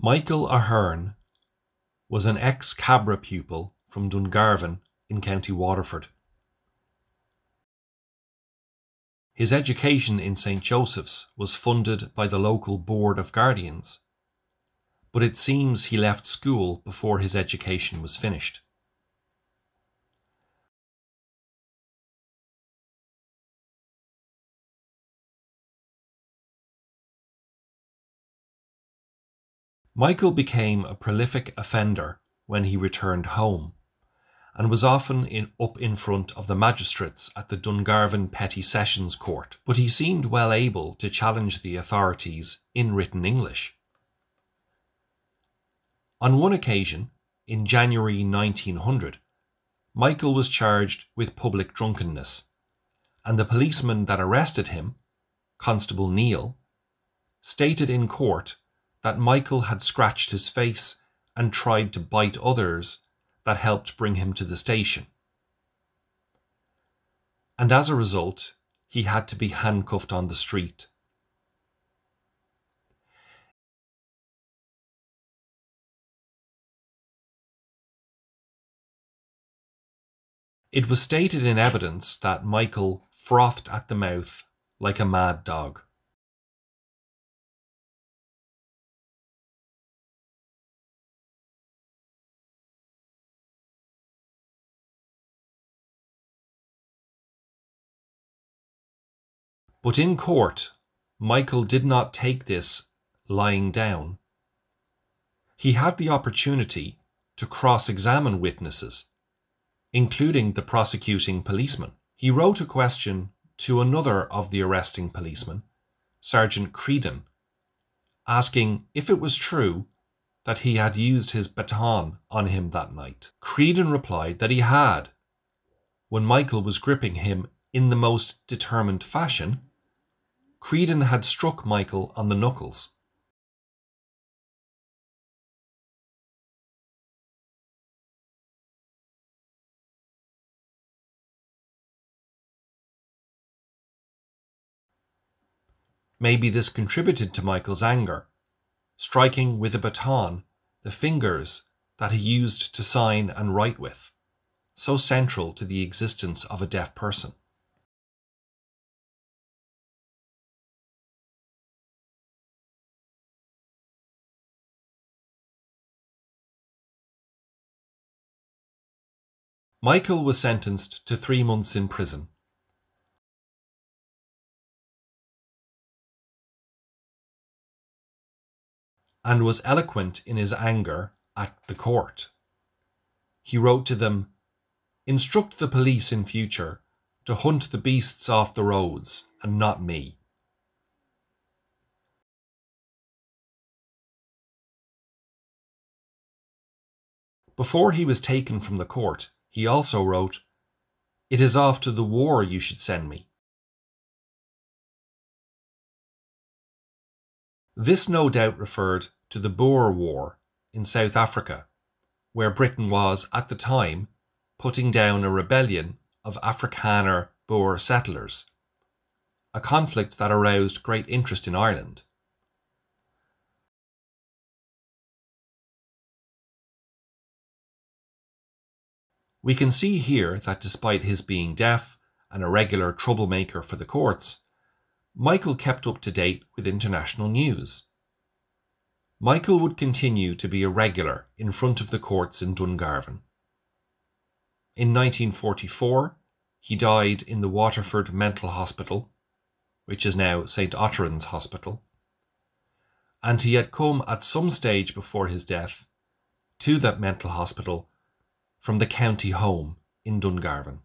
Michael Ahearne was an ex Cabra pupil from Dungarvan in County Waterford. His education in St. Joseph's was funded by the local Board of Guardians, but it seems he left school before his education was finished. Michael became a prolific offender when he returned home and was often in, up in front of the magistrates at the Dungarvan Petty Sessions Court, but he seemed well able to challenge the authorities in written English. On one occasion, in January 1900, Michael was charged with public drunkenness, and the policeman that arrested him, Constable Neill, stated in court that Michael had scratched his face and tried to bite others that helped bring him to the station. And as a result, he had to be handcuffed on the street. It was stated in evidence that Michael frothed at the mouth like a mad dog. But in court, Michael did not take this lying down. He had the opportunity to cross examine witnesses, including the prosecuting policeman. He wrote a question to another of the arresting policemen, Sergeant Creedon, asking if it was true that he had used his baton on him that night. Creedon replied that he had, when Michael was gripping him in the most determined fashion Creedon had struck Michael on the knuckles. Maybe this contributed to Michael's anger, striking with a baton the fingers that he used to sign and write with, so central to the existence of a deaf person. Michael was sentenced to three months in prison. And was eloquent in his anger at the court. He wrote to them, Instruct the police in future to hunt the beasts off the roads and not me. Before he was taken from the court, he also wrote, It is off to the war you should send me. This no doubt referred to the Boer War in South Africa, where Britain was, at the time, putting down a rebellion of Afrikaner Boer settlers, a conflict that aroused great interest in Ireland. We can see here that despite his being deaf and a regular troublemaker for the courts, Michael kept up to date with international news. Michael would continue to be a regular in front of the courts in Dungarvan. In 1944, he died in the Waterford Mental Hospital, which is now St. Otteran's Hospital, and he had come at some stage before his death to that mental hospital from the county home in Dungarvan.